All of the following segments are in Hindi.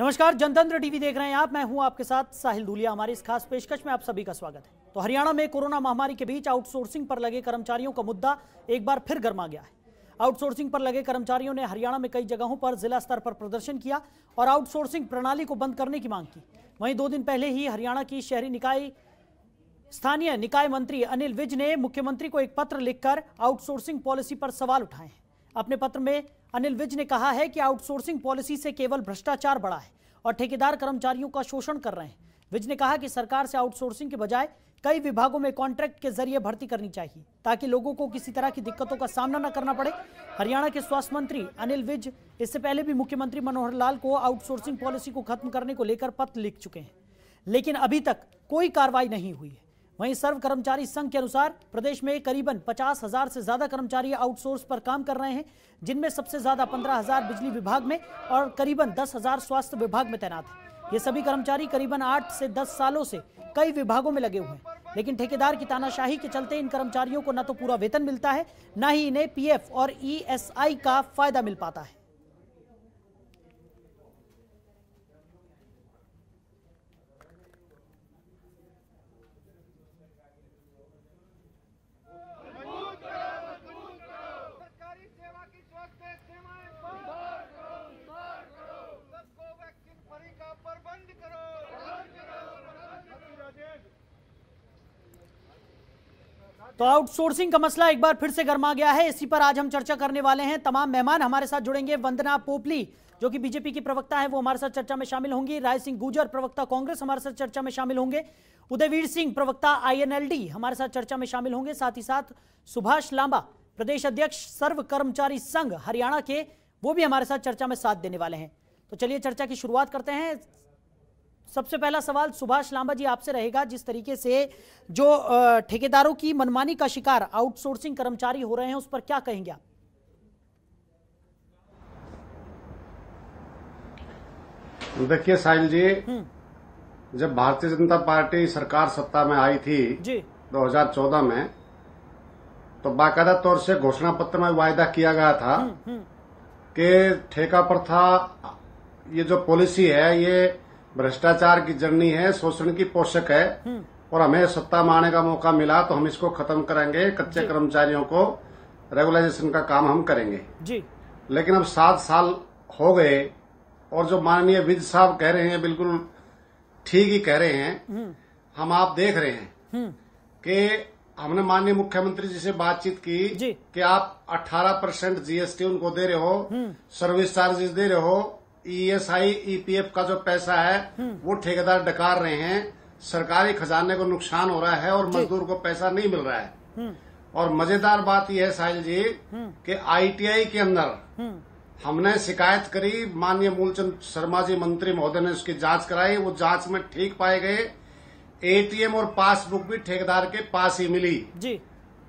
नमस्कार, जनतंत्र टीवी देख रहे हैं आप। मैं हूँ आपके साथ साहिल दूलिया। हमारी इस खास पेशकश में आप सभी का स्वागत है। तो हरियाणा में कोरोना महामारी के बीच आउटसोर्सिंग पर लगे कर्मचारियों का मुद्दा एक बार फिर गर्मा गया है। आउटसोर्सिंग पर लगे कर्मचारियों ने हरियाणा में कई जगहों पर जिला स्तर पर प्रदर्शन किया और आउटसोर्सिंग प्रणाली को बंद करने की मांग की। वहीं दो दिन पहले ही हरियाणा की शहरी निकाय, स्थानीय निकाय मंत्री अनिल विज ने मुख्यमंत्री को एक पत्र लिखकर आउटसोर्सिंग पॉलिसी पर सवाल उठाए हैं। अपने पत्र में अनिल विज ने कहा है कि आउटसोर्सिंग पॉलिसी से केवल भ्रष्टाचार बढ़ा है और ठेकेदार कर्मचारियों का शोषण कर रहे हैं। विज ने कहा कि सरकार से आउटसोर्सिंग के बजाय कई विभागों में कॉन्ट्रैक्ट के ज़रिए भर्ती करनी चाहिए, ताकि लोगों को किसी तरह की दिक्कतों का सामना न करना पड़े। हरियाणा के स्वास्थ्य मंत्री अनिल विज इससे पहले भी मुख्यमंत्री मनोहर लाल को आउटसोर्सिंग पॉलिसी को खत्म करने को लेकर पत्र लिख चुके हैं, लेकिन अभी तक कोई कार्रवाई नहीं हुई है। वहीं सर्व कर्मचारी संघ के अनुसार प्रदेश में करीबन पचास हज़ार से ज़्यादा कर्मचारी आउटसोर्स पर काम कर रहे हैं, जिनमें सबसे ज़्यादा पंद्रह हज़ार बिजली विभाग में और करीबन दस हज़ार स्वास्थ्य विभाग में तैनात है। ये सभी कर्मचारी करीबन आठ से दस सालों से कई विभागों में लगे हुए हैं। लेकिन ठेकेदार की तानाशाही के चलते इन कर्मचारियों को न तो पूरा वेतन मिलता है, न ही इन्हें पीएफ और ईएसआई का फ़ायदा मिल पाता है सरकारी सेवा की स्वास्थ्य सेवाएँ सुधार करो सुधार करो सबको वैक्सीन फ्री का प्रबंध करो तो आउटसोर्सिंग का मसला एक बार फिर से गर्मा गया है। इसी पर आज हम चर्चा करने वाले हैं। तमाम मेहमान हमारे साथ जुड़ेंगे। वंदना पोपली, जो कि बीजेपी की प्रवक्ता है, वो हमारे साथ चर्चा में शामिल होंगी। राय सिंह गुजर, प्रवक्ता कांग्रेस, हमारे साथ चर्चा में शामिल होंगे। उदयवीर सिंह, प्रवक्ता आईएनएलडी, हमारे साथ चर्चा में शामिल होंगे। साथ ही साथ सुभाष लांबा, प्रदेश अध्यक्ष, सर्व कर्मचारी संघ, हरियाणा के, वो भी हमारे साथ चर्चा में साथ देने वाले हैं। तो चलिए चर्चा की शुरुआत करते हैं। सबसे पहला सवाल सुभाष लांबा जी आपसे रहेगा जिस तरीके से जो ठेकेदारों की मनमानी का शिकार आउटसोर्सिंग कर्मचारी हो रहे हैं उस पर क्या कहेंगे आप? देखिए साहिल जी जब भारतीय जनता पार्टी सरकार सत्ता में आई थी जी। 2014 में तो बाकायदा तौर से घोषणा पत्र में वायदा किया गया था कि ठेका प्रथा ये जो पॉलिसी है ये भ्रष्टाचार की जर्नी है शोषण की पोषक है और हमें सत्ता में आने का मौका मिला तो हम इसको खत्म करेंगे कच्चे कर्मचारियों को रेगुलाइजेशन का काम हम करेंगे। जी। लेकिन अब सात साल हो गए और जो माननीय विज साहब कह रहे हैं बिल्कुल ठीक ही कह रहे हैं हम आप देख रहे हैं कि हमने माननीय मुख्यमंत्री जी से बातचीत की कि आप 18 परसेंट जीएसटी उनको दे रहे हो सर्विस चार्जेस दे रहे हो ईएसआई ईपीएफ का जो पैसा है वो ठेकेदार डकार रहे हैं। सरकारी खजाने को नुकसान हो रहा है और मजदूर को पैसा नहीं मिल रहा है। और मज़ेदार बात यह है साहिल जी कि आईटीआई के अंदर हमने शिकायत करी माननीय मूलचंद शर्मा जी मंत्री महोदय ने उसकी जाँच कराई वो जाँच में ठीक पाए गए। एटीएम और पासबुक भी ठेकेदार के पास ही मिली। जी।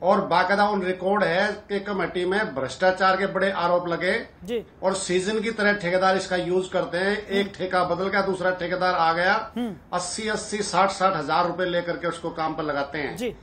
और बाकायदा उन रिकॉर्ड है कि कमेटी में भ्रष्टाचार के बड़े आरोप लगे। जी। और सीज़न की तरह ठेकेदार इसका यूज़ करते हैं। एक ठेका बदल गया दूसरा ठेकेदार आ गया। अस्सी अस्सी साठ साठ हज़ार रुपये लेकर के उसको काम पर लगाते हैं। जी।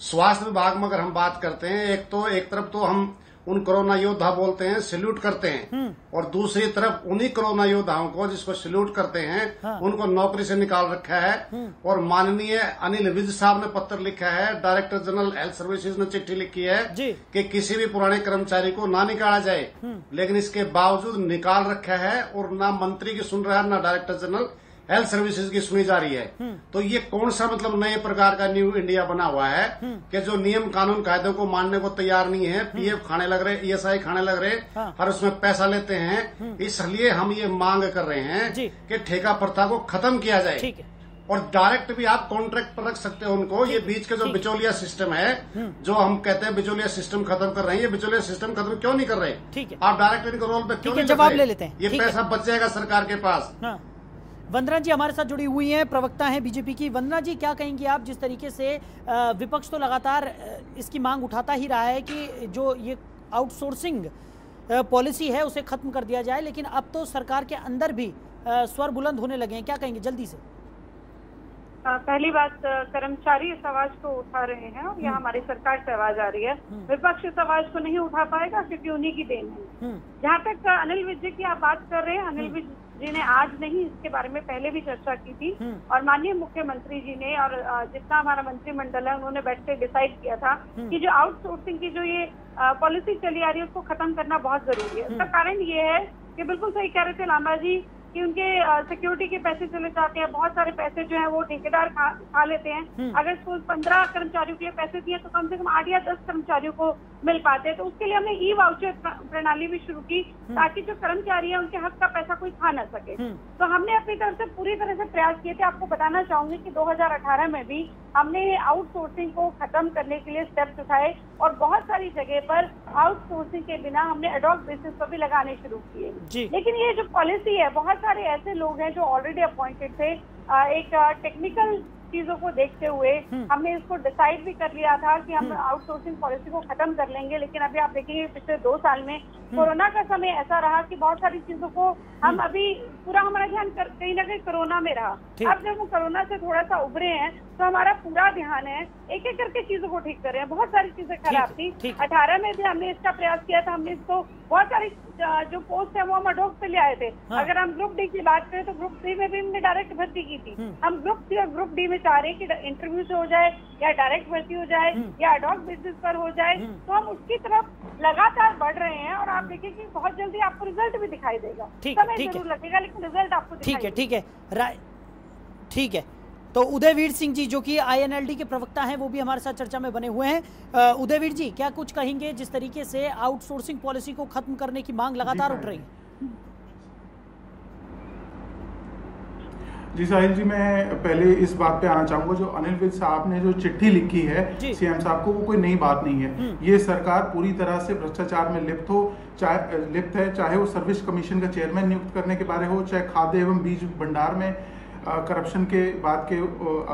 स्वास्थ्य विभाग में अगर हम बात करते हैं एक तो एक तरफ़ तो हम उन कोरोना योद्धा बोलते हैं सैल्यूट करते हैं। और दूसरी तरफ़ उन्हीं कोरोना योद्धाओं को जिसको सैल्यूट करते हैं हाँ। उनको नौकरी से निकाल रखा है। और माननीय अनिल विज साहब ने पत्र लिखा है डायरेक्टर जनरल हेल्थ सर्विसेज़ ने चिट्ठी लिखी है कि किसी भी पुराने कर्मचारी को ना निकाला जाए। लेकिन इसके बावजूद निकाल रखा है और ना मंत्री की सुन रहा है ना डायरेक्टर जनरल हेल्थ सर्विसेज़ की सुनी जा रही है। तो ये कौन सा मतलब नए प्रकार का न्यू इंडिया बना हुआ है कि जो नियम कानून कायदों को मानने को तैयार नहीं है पीएफ खाने लग रहे ईएसआई खाने लग रहे हाँ। और उसमें पैसा लेते हैं। इसलिए हम ये मांग कर रहे हैं कि ठेका प्रथा को खत्म किया जाए। और डायरेक्ट भी आप कॉन्ट्रैक्ट पर रख सकते हो उनको। ये बीच के जो बिचौलिया सिस्टम है जो हम कहते हैं बिचौलिया सिस्टम खत्म कर रहे हैं। ये बिचौलिया सिस्टम खत्म क्यों नहीं कर रहे? ठीक है। आप डायरेक्ट इनको रोल पे क्यों नहीं जवाब ले लेते हैं। ये पैसा बच जाएगा सरकार के पास। हाँ। वंदना जी हमारे साथ जुड़ी हुई हैं प्रवक्ता हैं बीजेपी की। वंदना जी क्या कहेंगी आप जिस तरीके से विपक्ष तो लगातार इसकी मांग उठाता ही रहा है कि जो ये आउटसोर्सिंग पॉलिसी है उसे खत्म कर दिया जाए लेकिन अब तो सरकार के अंदर भी स्वर बुलंद होने लगे हैं। क्या कहेंगे? जल्दी से। पहली बात कर्मचारी इस आवाज़ को उठा रहे हैं और यहाँ हमारी सरकार से आवाज़ आ रही है। विपक्ष इस आवाज़ को नहीं उठा पाएगा क्योंकि उन्हीं की देन है। हम्म। जहाँ तक अनिल विज की आप बात कर रहे हैं अनिल विज जी ने आज नहीं इसके बारे में पहले भी चर्चा की थी। और माननीय मुख्यमंत्री जी ने और जितना हमारा मंत्रिमंडल है उन्होंने बैठ के डिसाइड किया था कि जो आउटसोर्सिंग की जो ये पॉलिसी चली आ रही है उसको खत्म करना बहुत ज़रूरी है। उसका कारण ये है कि बिल्कुल सही कह रहे थे लांबा जी कि उनके सिक्योरिटी के पैसे चले जाते हैं बहुत सारे पैसे जो है वो ठेकेदार खा, खा लेते हैं। अगर सपोज़ पंद्रह कर्मचारियों के लिए पैसे दिए तो कम से कम आठ या दस कर्मचारियों को मिल पाते हैं। तो उसके लिए हमने ई वाउचर प्रणाली भी शुरू की ताकि जो कर्मचारी है उनके हक का पैसा कोई खा ना सके। तो हमने अपनी तरफ़ से पूरी तरह से प्रयास किए थे। आपको बताना चाहूँगी कि 2018 में भी हमने आउटसोर्सिंग को खत्म करने के लिए स्टेप्स उठाए और बहुत सारी जगह पर आउटसोर्सिंग के बिना हमने एडॉक बेसिस पर भी लगाने शुरू किए। लेकिन ये जो पॉलिसी है बहुत सारे ऐसे लोग हैं जो ऑलरेडी अपॉइंटेड थे। एक टेक्निकल चीज़ों को देखते हुए हमने इसको डिसाइड भी कर लिया था कि हम आउटसोर्सिंग पॉलिसी को खत्म कर लेंगे। लेकिन अभी आप देखेंगे पिछले दो साल में कोरोना का समय ऐसा रहा कि बहुत सारी चीज़ों को हम अभी पूरा हमारा ध्यान कहीं ना कहीं कोरोना में रहा। अब जब हम कोरोना से थोड़ा सा उभरे हैं तो हमारा पूरा ध्यान है एक एक करके चीज़ों को ठीक कर रहे हैं। बहुत सारी चीज़ें खराब थी। अठारह में भी हमने इसका प्रयास किया था हमने इसको बहुत सारी जो पोस्ट है वो हम अडोक पे ले आए थे। हाँ। अगर हम ग्रुप डी की बात करें तो ग्रुप सी में भी हमने डायरेक्ट भर्ती की थी। हम्म। हम ग्रुप सी और ग्रुप डी में चाह रहे हैं कि इंटरव्यू से हो जाए या डायरेक्ट भर्ती हो जाए हम्म। या अडोक बेसिस पर हो जाए तो हम उसकी तरफ़ लगातार बढ़ रहे हैं और आप देखिए कि बहुत जल्दी आपको रिज़ल्ट भी दिखाई देगा। समय ज़रूर लगेगा लेकिन रिज़ल्ट आपको ठीक है ठीक है। ठीक है। तो उदयवीर सिंह जी जो कि आईएनएलडी के प्रवक्ता हैं वो भी हमारे साथ चर्चा में बने हुए हैं। उदयवीर जी क्या कुछ कहेंगे जिस तरीके से आउटसोर्सिंग पॉलिसी को खत्म करने की मांग लगातार उठ रही है? जी साहिल जी मैं पहले इस बात पे आना चाहूँगा जो अनिल विज साहब ने जो चिट्ठी लिखी है सीएम साहब को वो कोई नई बात नहीं है। ये सरकार पूरी तरह से भ्रष्टाचार में लिप्त हो चाहे लिप्त है चाहे वो सर्विस कमीशन का चेयरमैन नियुक्त करने के बारे हो चाहे खाद्य एवं बीज भंडार में करप्शन के बात के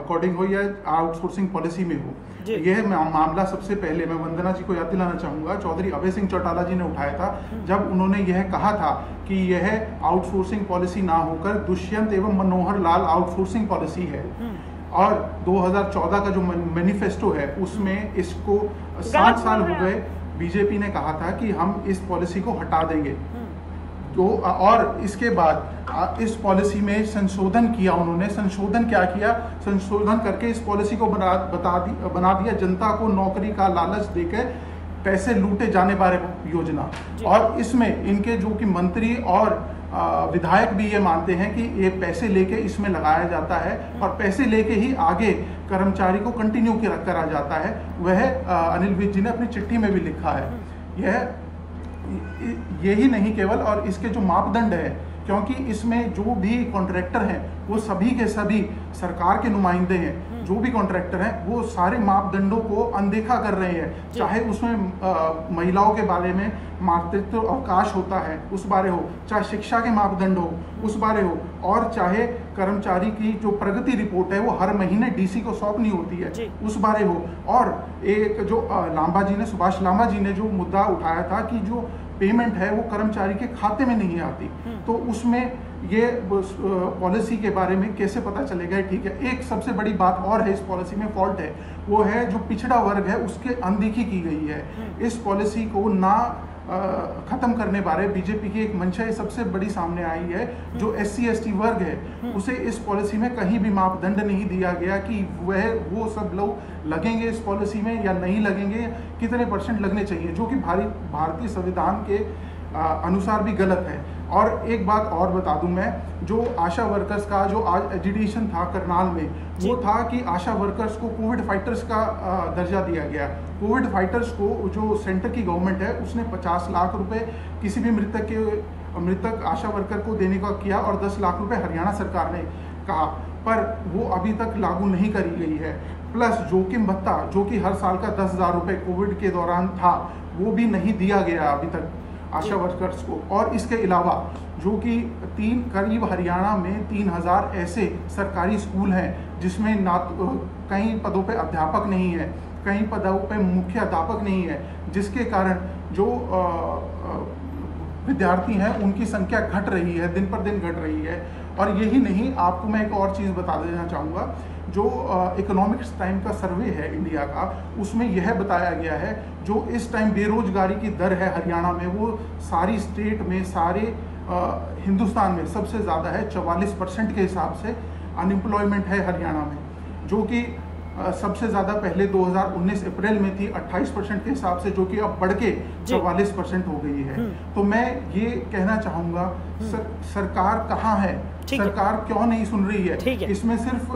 अकॉर्डिंग हो या आउटसोर्सिंग पॉलिसी में हो यह मामला सबसे पहले मैं वंदना जी को याद दिलाना चाहूँगा। चौधरी अभय सिंह चौटाला जी ने उठाया था जब उन्होंने यह कहा था कि यह आउटसोर्सिंग पॉलिसी ना होकर दुष्यंत एवं मनोहर लाल आउटसोर्सिंग पॉलिसी है। और 2014 का जो मैनिफेस्टो है उसमें इसको सात साल हो गए। बीजेपी ने कहा था कि हम इस पॉलिसी को हटा देंगे। तो और इसके बाद इस पॉलिसी में संशोधन किया उन्होंने। संशोधन क्या किया? संशोधन करके इस पॉलिसी को बना बता दी बना दिया। जनता को नौकरी का लालच देकर पैसे लूटे जाने बारे योजना। और इसमें इनके जो कि मंत्री और विधायक भी ये मानते हैं कि ये पैसे लेके इसमें लगाया जाता है और पैसे लेके ही आगे कर्मचारी को कंटिन्यू करा जाता है। वह अनिल विज जी ने अपनी चिट्ठी में भी लिखा है। यह यही नहीं केवल और इसके जो मापदंड है क्योंकि इसमें जो भी कॉन्ट्रैक्टर हैं वो सभी के सभी सरकार के नुमाइंदे हैं। जो भी कॉन्ट्रैक्टर हैं वो सारे मापदंडों को अनदेखा कर रहे हैं। चाहे उसमें अ, महिलाओं के बारे में मातृत्व अवकाश होता है उस बारे हो चाहे शिक्षा के मापदंड हो उस बारे हो और चाहे कर्मचारी की जो प्रगति रिपोर्ट है वो हर महीने डीसी को सौंपनी होती है उस बारे हो। और एक जो लांबा जी ने सुभाष लांबा जी ने जो मुद्दा उठाया था कि जो पेमेंट है वो कर्मचारी के खाते में नहीं आती। तो उसमें ये पॉलिसी के बारे में कैसे पता चलेगा? ठीक है एक सबसे बड़ी बात और है इस पॉलिसी में फॉल्ट है। वो है जो पिछड़ा वर्ग है उसके अनदेखी की गई है। इस पॉलिसी को ना खत्म करने बारे बीजेपी की एक मंशा सबसे बड़ी सामने आई है जो एस सी वर्ग है उसे इस पॉलिसी में कहीं भी मापदंड नहीं दिया गया कि वह वो सब लोग लगेंगे इस पॉलिसी में या नहीं लगेंगे कितने परसेंट लगने चाहिए जो कि भारी भारतीय संविधान के आ, अनुसार भी गलत है। और एक बात और बता दूँ मैं जो आशा वर्कर्स का जो आज एजुटेशन था करनाल में वो था कि आशा वर्कर्स को कोविड फाइटर्स का दर्जा दिया गया। कोविड फाइटर्स को जो सेंटर की गवर्नमेंट है उसने 50 लाख रुपए किसी भी मृतक के मृतक आशा वर्कर को देने का किया और 10 लाख रुपए हरियाणा सरकार ने कहा। पर वो अभी तक लागू नहीं करी गई है। प्लस जोखिम भत्ता जो कि हर साल का दस हज़ार रुपये कोविड के दौरान था वो भी नहीं दिया गया अभी तक। आशा वर्कर्स को। और इसके अलावा, जो कि तीन, करीब हरियाणा में तीन हज़ार ऐसे सरकारी स्कूल हैं, जिसमें ना तो- कई पदों पे अध्यापक नहीं है, कई पदों पे मुख्य अध्यापक नहीं है, जिसके कारण जो विद्यार्थी हैं, उनकी संख्या घट रही है, दिन पर दिन घट रही है। और यही नहीं, आपको मैं एक और चीज़ बता देना चाहूँगा जो इकोनॉमिक्स टाइम का सर्वे है इंडिया का उसमें यह बताया गया है जो इस टाइम बेरोजगारी की दर है हरियाणा में वो सारी स्टेट में सारे आ, हिंदुस्तान में सबसे ज़्यादा है 44 परसेंट के हिसाब से अनएम्प्लॉयमेंट है हरियाणा में जो कि सबसे ज़्यादा पहले 2019 अप्रैल में थी 28 परसेंट के हिसाब से जो कि अब बढ़ के। 44 परसेंट हो गई है तो मैं ये कहना चाहूँगा सर, सरकार कहाँ है। सरकार क्यों नहीं सुन रही है है। इसमें सिर्फ़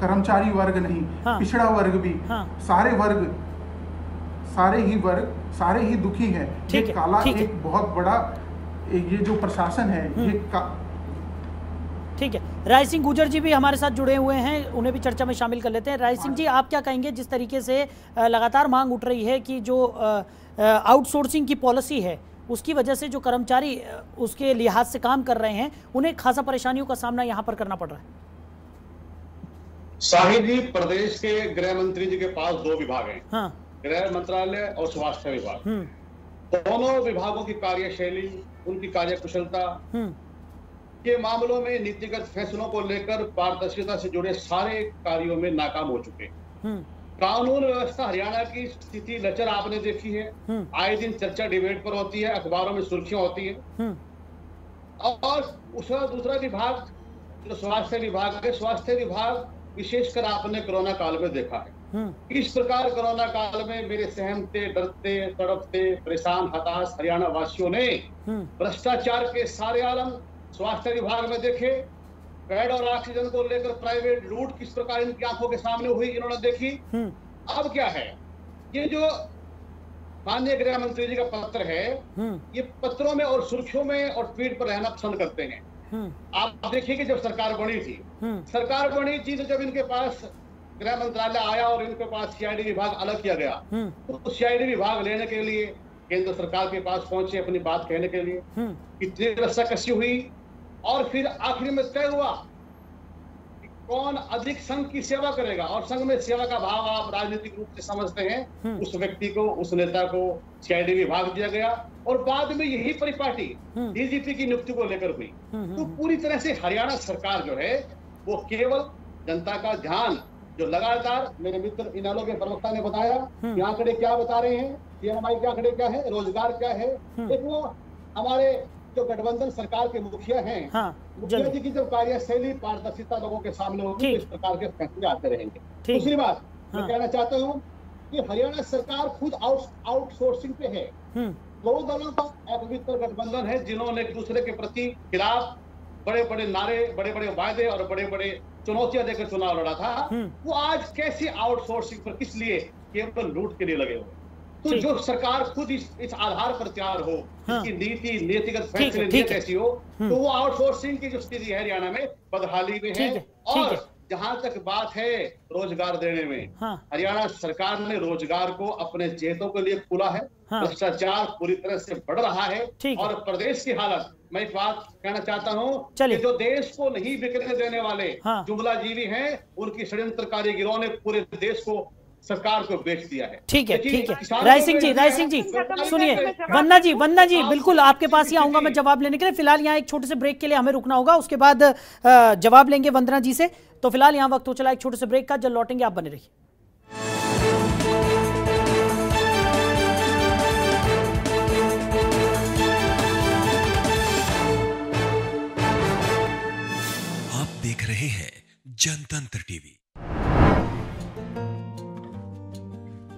कर्मचारी वर्ग नहीं हाँ। पिछड़ा वर्ग भी हाँ। सारे वर्ग सारे ही वर्ग सारे ही दुखी हैं ये काला एक बहुत बड़ा ये जो प्रशासन है हम्म। ये का, ठीक है। राय सिंह गुजर जी भी हमारे साथ जुड़े हुए हैं उन्हें भी चर्चा में शामिल कर लेते हैं। राय सिंह जी आप क्या कहेंगे जिस तरीके से लगातार मांग उठ रही है कि जो आउटसोर्सिंग की पॉलिसी है उसकी वजह से जो कर्मचारी उसके लिहाज से काम कर रहे हैं उन्हें खासा परेशानियों का सामना यहाँ पर करना पड़ रहा है। शाहिद जी प्रदेश के गृह मंत्री जी के पास दो विभाग हैं। हाँ। गृह मंत्रालय और स्वास्थ्य विभाग। हम्म। दोनों विभागों की कार्यशैली उनकी कार्यकुशलता हम्म। के मामलों में नीतिगत फैसलों को लेकर पारदर्शिता से जुड़े सारे कार्यों में नाकाम हो चुके हम्म। कानून व्यवस्था हरियाणा की स्थिति लचर आपने देखी है। हम्म। आए दिन चर्चा डिबेट पर होती है अखबारों में सुर्खियाँ होती है। हम्म। और उसका दूसरा विभाग जो स्वास्थ्य विभाग है स्वास्थ्य विभाग विशेषकर आपने कोरोना काल में देखा है। इस प्रकार कोरोना काल में मेरे सहमते डरते तड़पते परेशान हताश हरियाणा वासियों ने भ्रष्टाचार के सारे आलम स्वास्थ्य विभाग में देखे बेड और ऑक्सीजन को लेकर प्राइवेट लूट किस प्रकार इनकी आँखों के सामने हुई इन्होंने देखी। हम्म। अब क्या है? ये जो माननीय गृह मंत्री जी का पत्र है हम्म। ये पत्रों में और सुर्खियों में और ट्वीट पर रहना पसंद करते हैं। हम्म। आप देखिए कि जब सरकार बनी थी सरकार बनी थी तो जब इनके पास गृह मंत्रालय आया और इनके पास सीआईडी विभाग अलग किया गया तो सीआईडी विभाग लेने के लिए केंद्र सरकार के पास पहुँचे अपनी बात कहने के लिए। कितनी रस्साकसी हुई और फिर आखिर में तय हुआ कि कौन अधिक संघ की सेवा करेगा और संघ में सेवा का भाव आप राजनीतिक रूप से समझते हैं हम्म। उस व्यक्ति को उस नेता को सीआईडी विभाग दिया गया और बाद में यही परिपाटी हम्म। डीजीपी की नियुक्ति को लेकर हुई हम्म, तो पूरी तरह से हरियाणा सरकार जो है वो केवल जनता का ध्यान जो लगातार मेरे मित्र इनालो के प्रवक्ता ने बताया। कि आंकड़े क्या बता रहे हैं के आंकड़े क्या है रोज़गार क्या है। एक वो हमारे जो गठबंधन सरकार के मुखिया हैं हाँ मुखिया जी की जब कार्यशैली पारदर्शिता लोगों के सामने होगी तो इस प्रकार के फैसले आते रहेंगे। दूसरी बात मैं हाँ। कहना चाहता हूँ कि हरियाणा सरकार खुद आउट आउटसोर्सिंग पे है। हम्म। दो दलों का अपवित्र गठबंधन है जिन्होंने एक दूसरे के प्रति खिलाफ बड़े बड़े नारे बड़े बड़े वायदे और बड़े बड़े चुनौतियाँ देकर चुनाव लड़ा था। हम्म। वो आज कैसे आउटसोर्सिंग पर किस लिए केवल लूट के लिए लगे हुए तो जो सरकार खुद इस इस आधार पर तैयार हो हाँ। इसकी नीति नीतिगत फैसले नीति ऐसी हो हम्म। तो वो आउटसोर्सिंग की जो स्थिति है हरियाणा में बदहाली में है और जहाँ तक बात है रोज़गार देने में हाँ हरियाणा सरकार ने रोज़गार को अपने जेतों के लिए खोला है हाँ। भ्रष्टाचार पूरी तरह से बढ़ रहा है और प्रदेश की हालत मैं एक बात कहना चाहता हूँ कि जो देश को नहीं बिकने देने वाले हाँ। जुमला जीवी हैं उनकी षड्यंत्रकारी गिरोह ने पूरे देश को सरकार को बेच दिया है। ठीक है ठीक है। राय सिंह जी राय सिंह जी सुनिए वंदना जी? वंदना जी बिल्कुल आपके पास ही आऊँगा मैं जवाब लेने के लिए। फ़िलहाल यहाँ एक छोटे से ब्रेक के लिए हमें रुकना होगा उसके बाद जवाब लेंगे वंदना जी से। तो फ़िलहाल यहाँ वक्त हो चला एक छोटे से ब्रेक का जब लौटेंगे आप बने रहिए। आप देख रहे हैं जनतंत्र टीवी।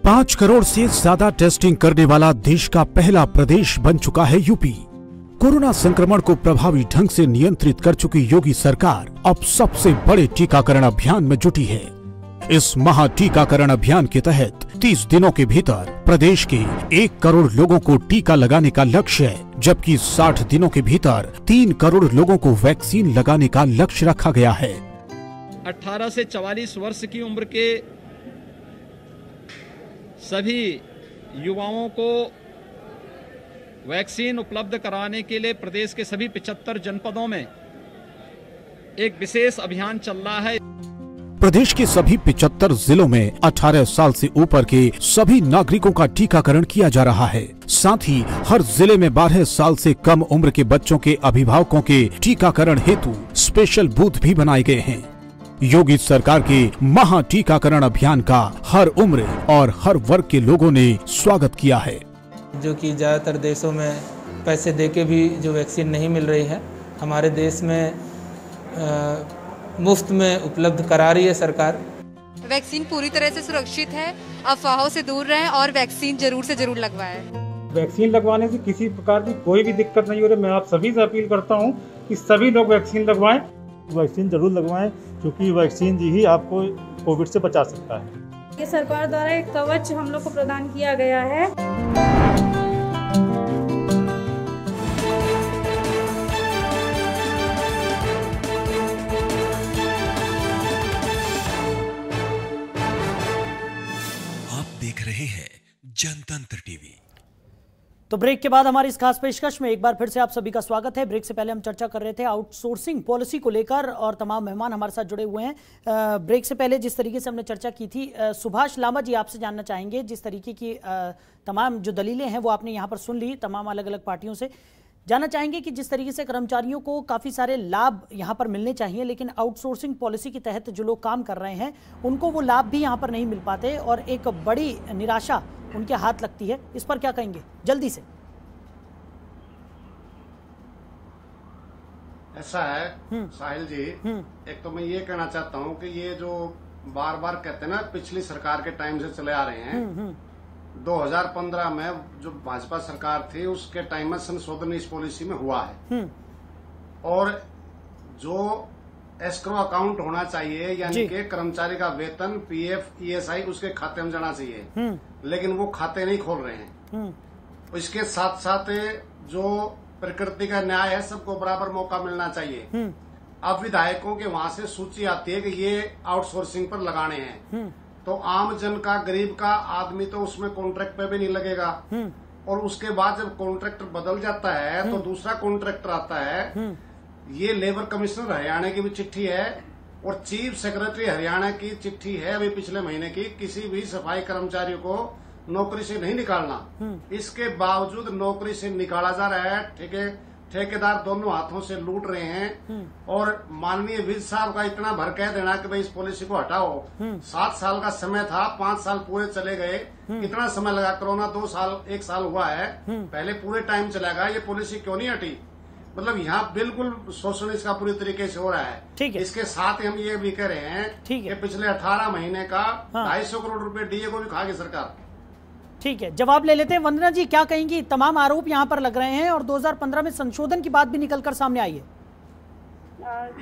पाँच करोड़ से ज़्यादा टेस्टिंग करने वाला देश का पहला प्रदेश बन चुका है यूपी। कोरोना संक्रमण को प्रभावी ढंग से नियंत्रित कर चुकी योगी सरकार अब सबसे बड़े टीकाकरण अभियान में जुटी है। इस महा टीकाकरण अभियान के तहत 30 दिनों के भीतर प्रदेश के एक करोड़ लोगों को टीका लगाने का लक्ष्य है, जबकि 60 दिनों के भीतर तीन करोड़ लोगों को वैक्सीन लगाने का लक्ष्य रखा गया है। 18 से 44 वर्ष की उम्र के सभी युवाओं को वैक्सीन उपलब्ध कराने के लिए प्रदेश के सभी 75 जनपदों में एक विशेष अभियान चल रहा है। प्रदेश के सभी 75 जिलों में 18 साल से ऊपर के सभी नागरिकों का टीकाकरण किया जा रहा है। साथ ही हर ज़िले में 12 साल से कम उम्र के बच्चों के अभिभावकों के टीकाकरण हेतु स्पेशल बूथ भी बनाए गए हैं। योगी सरकार के महा टीकाकरण अभियान का हर उम्र और हर वर्ग के लोगों ने स्वागत किया है। जो कि ज़्यादातर देशों में पैसे दे के भी जो वैक्सीन नहीं मिल रही है हमारे देश में अ, मुफ़्त में उपलब्ध करा रही है सरकार। वैक्सीन पूरी तरह से सुरक्षित है अफवाहों से दूर रहें और वैक्सीन ज़रूर से ज़रूर लगवाएँ। वैक्सीन लगवाने से किसी प्रकार की कोई भी दिक्कत नहीं हो रही। मैं आप सभी से अपील करता हूँ कि सभी लोग वैक्सीन लगवाएँ। वैक्सीन ज़रूर लगवाएँ क्योंकि वैक्सीन ही आपको कोविड से बचा सकता है। ये सरकार द्वारा एक कवच हम लोग को प्रदान किया गया है। आप देख रहे हैं जनतंत्र टीवी। तो ब्रेक के बाद हमारी इस खास पेशकश में एक बार फिर से आप सभी का स्वागत है। ब्रेक से पहले हम चर्चा कर रहे थे आउटसोर्सिंग पॉलिसी को लेकर और तमाम मेहमान हमारे साथ जुड़े हुए हैं। ब्रेक से पहले जिस तरीके से हमने चर्चा की थी सुभाष लामा जी आपसे जानना चाहेंगे, जिस तरीके की तमाम जो दलीलें हैं वो आपने यहाँ पर सुन ली तमाम अलग अलग पार्टियों से। जानना चाहेंगे कि जिस तरीके से कर्मचारियों को काफ़ी सारे लाभ यहाँ पर मिलने चाहिए लेकिन आउटसोर्सिंग पॉलिसी के तहत जो लोग काम कर रहे हैं उनको वो लाभ भी यहाँ पर नहीं मिल पाते और एक बड़ी निराशा उनके हाथ लगती है। इस पर क्या कहेंगे? जल्दी से। ऐसा है साहिल जी एक तो मैं ये कहना चाहता हूँ कि ये जो बार बार कहते हैं ना पिछली सरकार के टाइम से चले आ रहे हैं 2015 में जो भाजपा सरकार थी उसके टाइम में संशोधन इस पॉलिसी में हुआ है। और जो एस्क्रो अकाउंट होना चाहिए यानी। कि कर्मचारी का वेतन पीएफ ईएसआई उसके खाते में जाना चाहिए। हम्म। लेकिन वो खाते नहीं खोल रहे हैं। हम्म। इसके साथ साथ जो प्रकृति का न्याय है सबको बराबर मौका मिलना चाहिए। हम्म। अब विधायकों के वहाँ से सूची आती है कि ये आउटसोर्सिंग पर लगाने हैं। हम्म। तो आम जन का गरीब का आदमी तो उसमें कॉन्ट्रैक्ट पे भी नहीं लगेगा। हम्म। और उसके बाद जब कॉन्ट्रैक्टर बदल जाता है तो दूसरा कॉन्ट्रैक्टर आता है। हम्म। ये लेबर कमिश्नर हरियाणा की भी चिट्ठी है और चीफ सेक्रेटरी हरियाणा की चिट्ठी है अभी पिछले महीने की। किसी भी सफ़ाई कर्मचारियों को नौकरी से नहीं निकालना। इसके बावजूद नौकरी से निकाला जा रहा है ठेके ठेकेदार दोनों हाथों से लूट रहे हैं और माननीय विज साहब का इतना भर कह देना कि भाई इस पॉलिसी को हटाओ। सात साल का समय था पाँच साल पूरे चले गए। कितना समय लगा कोरोना दो साल एक साल हुआ है। पहले पूरे टाइम चलेगा ये पॉलिसी क्यों नहीं हटी? मतलब यहाँ बिल्कुल शोषण इसका पूरी तरीके से हो रहा है। ठीक है। इसके साथ ही हम ये भी कह रहे हैं ठीक है। कि पिछले 18 महीने का हाँ। ढाई सौ करोड़ रुपए डीए को भी खा गई सरकार। ठीक है जवाब ले लेते हैं। वंदना जी क्या कहेंगी? तमाम आरोप यहाँ पर लग रहे हैं और 2015 में संशोधन की बात भी निकलकर सामने आई है।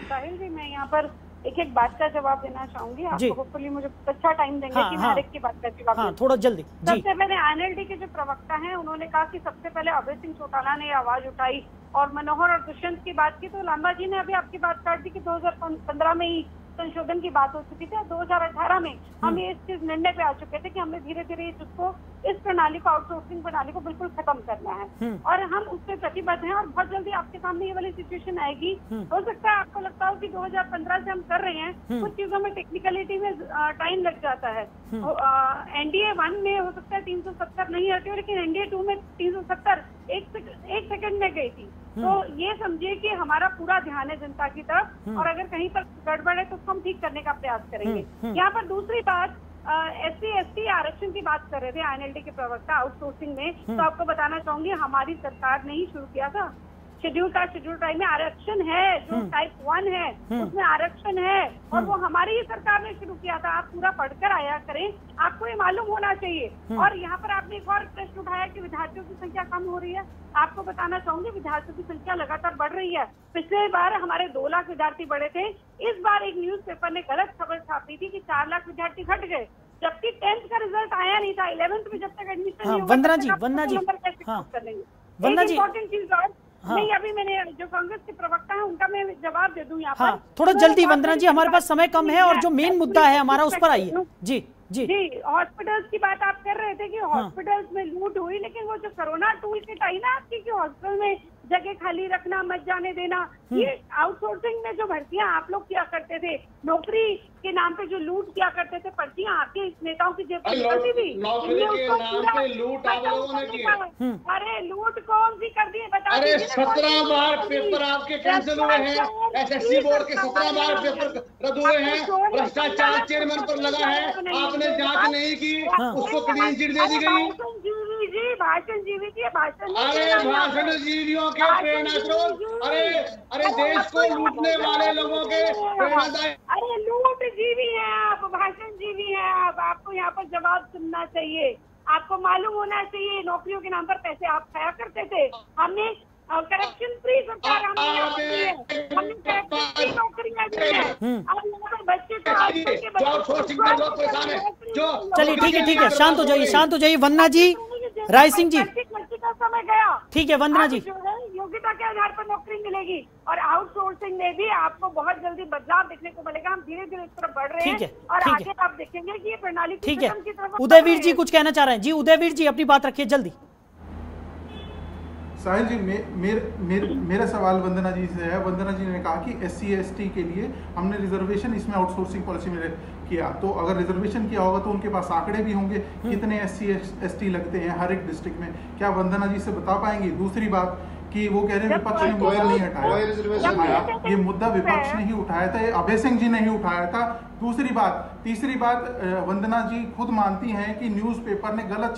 साहिल जी मैं यहाँ पर एक एक बात का जवाब देना चाहूँगी। जी। आपको होपफुली मुझे अच्छा टाइम देंगे हाँ, कि हाँ। हर एक की बात का जवाब हाँ थोड़ा जल्दी। सबसे पहले एनएलडी के जो प्रवक्ता हैं उन्होंने कहा कि सबसे पहले अभय सिंह चौटाला ने आवाज़ उठाई और मनोहर और दुष्यंत की बात की। तो लांबा जी ने अभी आपकी बात काट दी कि 2015 में ही संशोधन की बात हो चुकी थी और 2018 में हम ये इस चीज़ निर्णय पे आ चुके थे कि हमें धीरे धीरे इस उसको इस प्रणाली को आउटसोर्सिंग प्रणाली को बिल्कुल खत्म करना है। और हम उससे प्रतिबद्ध हैं और बहुत जल्दी आपके सामने ये वाली सिचुएशन आएगी। हो सकता है आपको लगता हो कि 2015 से हम कर रहे हैं कुछ चीज़ों में टेक्निकलिटी में टाइम लग जाता है। एनडीए वन में हो सकता है 370 नहीं हटी लेकिन एनडीए टू में 370 एक सेक- एक सेकंड में गई थी। तो ये समझिए कि हमारा पूरा ध्यान है जनता की तरफ़ और अगर कहीं पर गड़बड़ है तो उसको हम ठीक करने का प्रयास करेंगे। यहाँ पर दूसरी बात एस सी एस टी आरक्षण की बात कर रहे थे एनएलडी के प्रवक्ता आउटसोर्सिंग में। तो आपको बताना चाहूँगी हमारी सरकार ने ही शुरू किया था। शेड्यूल कास्ट शेड्यूल टाइम में आरक्षण है जो टाइप वन है उसमें आरक्षण है और वो हमारी ही सरकार ने शुरू किया था। आप पूरा पढ़कर आया करें आपको ये मालूम होना चाहिए। और यहाँ पर आपने एक और प्रश्न उठाया कि विद्यार्थियों की संख्या कम हो रही है। आपको बताना चाहूँगी विद्यार्थियों की संख्या लगातार बढ़ रही है। पिछले बार हमारे दो लाख विद्यार्थी बढ़े थे। इस बार एक न्यूज़ ने गलत खबर छापी थी कि चार लाख विद्यार्थी घट गए जबकि टेंथ का रिज़ल्ट आया नहीं था। इलेवेंथ में जब तक एडमिशन हाँ, वंदना जी, वंदना जी, हाँ। वंदना जी, इम्पोर्टेंट चीज़ और हाँ। नहीं अभी मैंने जो कांग्रेस के प्रवक्ता है उनका मैं जवाब दे दूँ यहाँ हाँ पर। थोड़ा तो जल्दी वंदना जी हमारे पास समय कम है और जो मेन मुद्दा है हमारा उस पर आइए। जी जी। जी हॉस्पिटल्स की बात आप कर रहे थे कि हॉस्पिटल्स में लूट हुई लेकिन वो जो कोरोना टूल किट आई ना आपकी कि हॉस्पिटल में जगह खाली रखना मत जाने देना। ये आउटसोर्सिंग में जो भर्तियाँ आप लोग किया करते थे नौकरी के नाम पे जो लूट किया करते थे पर्चियाँ आपके नेताओं की जेब से निकलती थी। नौकरी इनने के उसको नाम पूरा पे लूट आप लोगों ने की है। खत्म कर- अरे लूट कौन सी कर दी है? बता अरे सत्रह बार? पेपर आपके कैंसिल हुए हैं। एसएससी बोर्ड के सत्रह बार पेपर रद्द हुए हैं। भ्रष्टाचार चेयरमैन पर लगा है। आपने जाँच नहीं की। उसको क्लीन चिट दे दी गई। जी भाषण जीवी जी भाषण अरे है भाषण जीवियों के प्रेरणा स्रोत। अरे अरे देश को लूटने वाले लोगों के अरे लूट जीवी हैं आप भाषण जीवी हैं आप। आपको यहाँ पर जवाब सुनना चाहिए। आपको मालूम होना चाहिए नौकरियों के नाम पर पैसे आप खाया करते थे। हमने करप्शन फ्री सरकार हमने यहाँ पर दी करप्शन फ्री नौकरियाँ दी है। अब यहाँ पर बच्चे तो आजकल के बच्चे आउटसोर्सिंग में लोग परेशान हैं जो चलिए ठीक है ठीक है शांत हो जाइए शांत हो जाइए वन्ना जी। राय सिंह जी। खर्ची खर्ची का समय गया। ठीक है वंदना जी। योग्यता के आधार पर नौकरी मिलेगी और आउटसोर्सिंग में भी आपको बहुत जल्दी बदलाव देखने को मिलेगा। हम धीरे धीरे इस तरफ़ बढ़ रहे है, हैं और आगे आप देखेंगे कि ये प्रणाली ठीक है। खत्म की तरफ़ उदयवीर जी कुछ कहना चाह रहे हैं। जी उदयवीर जी अपनी बात रखिए जल्दी। साहिल जी मे, मेर, मेर, मेरा सवाल वंदना जी से है। वंदना जी ने कहा कि एस सी के लिए हमने रिजर्वेशन इसमें आउटसोर्सिंग पॉलिसी में किया। तो अगर रिजर्वेशन किया होगा तो उनके पास आंकड़े भी होंगे कितने एस सी लगते हैं हर एक डिस्ट्रिक्ट में। क्या वंदना जी से बता पाएँगे? दूसरी बात कि वो कह रहे हैं विपक्ष ने मुद्दा नहीं हटाया। ये मुद्दा विपक्ष ने ही उठाया था ये अभय सिंह जी ने ही उठाया था। दूसरी बात तीसरी बात वंदना जी खुद मानती हैं कि न्यूज़पेपर ने गलत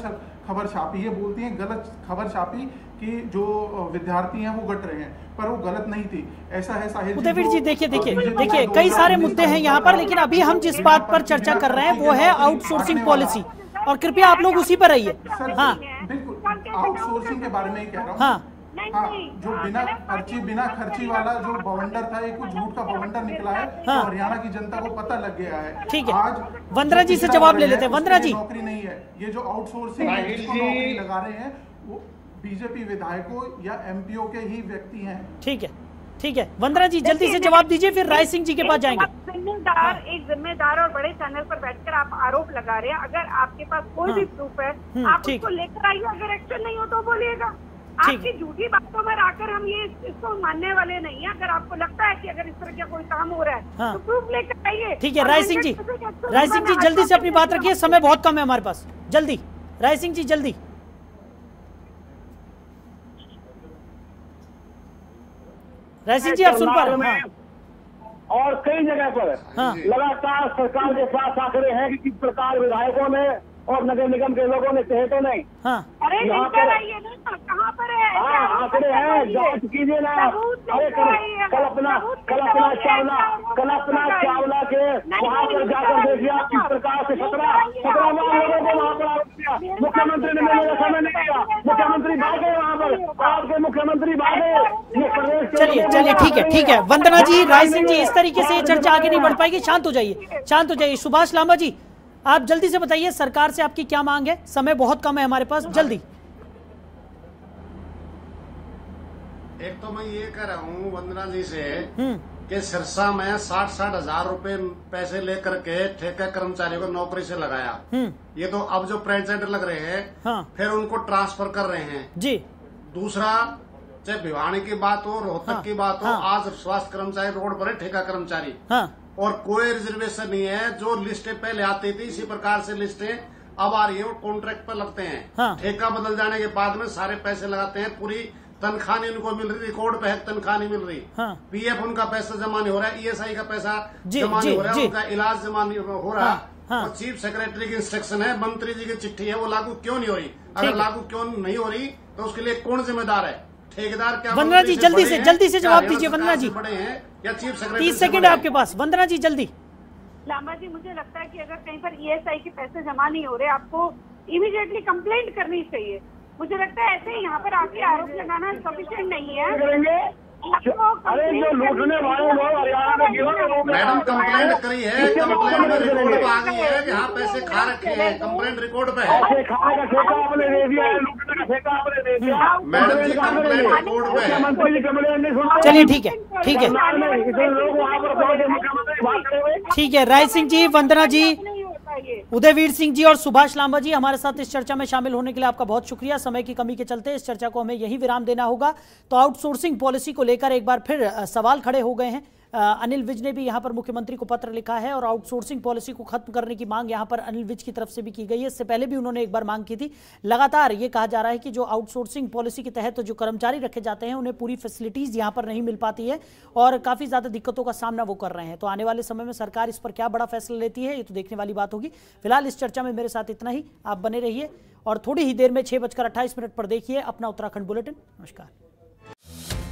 खबर छापी है बोलती हैं गलत खबर छापी कि जो विद्यार्थी हैं वो घट रहे हैं पर वो गलत नहीं थी। ऐसा है साहिल उदयवीर जो, जी देखिए देखिए देखिए कई सारे मुद्दे हैं यहाँ पर लेकिन अभी हम जिस बात पर चर्चा कर रहे हैं वो है आउटसोर्सिंग पॉलिसी और कृपया आप लोग उसी पर रहिए हाँ। बिल्कुल आउटसोर्सिंग के बारे में ही कह रहा हूँ। हाँ। हाँ जो बिना खर्ची बिना खर्ची वाला जो बवंडर था एक झूठ का बवंडर निकला है हाँ। तो हरियाणा की जनता को पता लग गया है। ठीक है। आज वंदना जो से जवाब ले लेते हैं। लिए जी। नौकरी नहीं है। ये जो आउटसोर्सिंग है। नौकरी लगा रहे हैं वो बीजेपी विधायकों या एमपीओ के ही व्यक्ति हैं। ठीक है ठीक है। वंदना जी जल्दी से जवाब दीजिए फिर राय सिंह जी के पास जाएँगे। जिम्मेदार एक जिम्मेदार और बड़े चैनल पर बैठकर आप आरोप लगा रहे हैं। अगर आपके पास कोई भी प्रूफ है हम्म, आप उसको लेकर आइए। अगर एक्शन नहीं हो तो बोलिएगा। आपकी झूठी बातों में आकर हम ये इसको मानने वाले नहीं है। अगर आपको लगता है कि अगर इस तरह का कोई काम हो रहा है हाँ। तो प्रूफ लेकर आइए। ठीक है राय सिंह जी। राय सिंह जी जल्दी से अपनी बात रखिए समय बहुत कम है हमारे पास। जल्दी। राय सिंह जी जल्दी। राय सिंह जी आप सुन पा रहे हैं? हाँ, और कई जगह पर हाँ। लगातार सरकार के पास आंकड़े हैं कि किस प्रकार विधायकों ने और नगर निगम के लोगों ने कहे तो नहीं हाँ। अरे यहाँ लेकर पर- आइए ना कहाँ पर है? हाँ आंकड़े हैं जाँच कीजिए ना। अरे कल कल अपना कल अपना चावला कल अपना चावला के वहाँ पर जाकर नहीं, देखिए आप किस प्रकार से नहीं, नहीं, सत्रह नहीं, लाख लोगों को वहाँ पर आरोप किया। मुख्यमंत्री ने मेरे समय नहीं दिया मुख्यमंत्री भागे वहाँ पर। आपके मुख्यमंत्री भागे। ये प्रदेश चलिए चलिए ठीक है ठीक है। वंदना जी राय सिंह जी इस तरीके से चर्चा आगे नहीं बढ़ पाएगी। शांत हो जाइए शांत हो जाइए। सुभाष लांबा जी आप जल्दी से बताइए सरकार से आपकी क्या मांग है? समय बहुत कम है हमारे पास जल्दी। एक तो मैं ये कह रहा हूँ वंदना जी से हम्म। कि सिरसा में साठ साठ हज़ार रूपए पैसे लेकर के ठेका कर्मचारियों को नौकरी से लगाया। हम्म। ये तो अब जो प्रेजेंट लग रहे हैं हाँ। फिर उनको ट्रांसफ़र कर रहे हैं। जी। दूसरा चाहे भिवानी की बात हो रोहतक हाँ, की बात हो हाँ। आज स्वास्थ्य कर्मचारी रोड पर है ठेका कर्मचारी। हाँ। और कोई रिजर्वेशन नहीं है जो लिस्टें पहले आती थी इसी प्रकार से लिस्टें अब आ रही है और कॉन्ट्रैक्ट पर लगते हैं। हाँ। ठेका बदल जाने के बाद में सारे पैसे लगाते हैं पूरी तनख्वाह नहीं उनको मिल रही रिकॉर्ड पे है तनख्वाह नहीं मिल रही। हाँ। पीएफ उनका पैसा जमा नहीं हो रहा है ईएसआई का पैसा जमा नहीं हो रहा है उनका इलाज जमा नहीं हो रहा हाँ, हाँ। और चीफ सेक्रेटरी की इंस्ट्रक्शन है मंत्री जी की चिट्ठी है वो लागू क्यों नहीं हो रही? अगर लागू क्यों नहीं हो रही तो उसके लिए कौन जिम्मेदार है? ठेकेदार क्या वंदना जी, जल्दी से- जल्दी से जवाब दीजिए, वंदना जी। बड़े हैं? या चीफ सेक्रेटरी तीस सेकंड है आपके पास। वंदना जी जल्दी। लांबा जी मुझे लगता है कि अगर कहीं पर ईएसआई के पैसे जमा नहीं हो रहे आपको इमीडिएटली कंप्लेंट करनी चाहिए। मुझे लगता है ऐसे ही यहाँ पर आके आरोप लगाना सफिशियंट नहीं है। अरे जो लूटने वाले लोग हरियाणा में मैडम कंप्लेंट करी है कंप्लेंट में रिकॉर्ड आ गई है? कि हाँ पैसे खा रखे हैं कंप्लेंट रिकॉर्ड पे है। ऐसे खाने का ठेका आपने दे दिया है लूटने का ठेका आपने दे दिया। मैडम जी, कंप्लेंट रिकॉर्ड पे है। मुख्यमंत्री कंप्लेंट नहीं सुनते चलिए ठीक है ठीक है। ठीक है राय सिंह जी वंदना जी। उदयवीर सिंह जी और सुभाष लांबा जी हमारे साथ इस चर्चा में शामिल होने के लिए आपका बहुत शुक्रिया। समय की कमी के चलते इस चर्चा को हमें यही विराम देना होगा। तो आउटसोर्सिंग पॉलिसी को लेकर एक बार फिर सवाल खड़े हो गए हैं। अनिल विज ने भी यहाँ पर मुख्यमंत्री को पत्र लिखा है और आउटसोर्सिंग पॉलिसी को खत्म करने की मांग यहाँ पर अनिल विज की तरफ़ से भी की गई है। इससे पहले भी उन्होंने एक बार मांग की थी। लगातार ये कहा जा रहा है कि जो आउटसोर्सिंग पॉलिसी के तहत तो जो कर्मचारी रखे जाते हैं, उन्हें पूरी फैसिलिटीज़ यहाँ पर नहीं मिल पाती है और काफ़ी ज़्यादा दिक्कतों का सामना वो कर रहे हैं। तो आने वाले समय में सरकार इस पर क्या बड़ा फैसला लेती है, ये तो देखने वाली बात होगी। फ़िलहाल इस चर्चा में मेरे साथ इतना ही। आप बने रहिए और थोड़ी ही देर में छह बजकर अट्ठाईस मिनट पर देखिए अपना उत्तराखंड बुलेटिन। नमस्कार।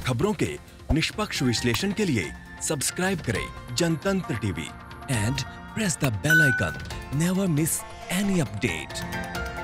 खबरों के निष्पक्ष विश्लेषण के लिए सब्सक्राइब करें Jantantra TV and press the bell icon never miss any update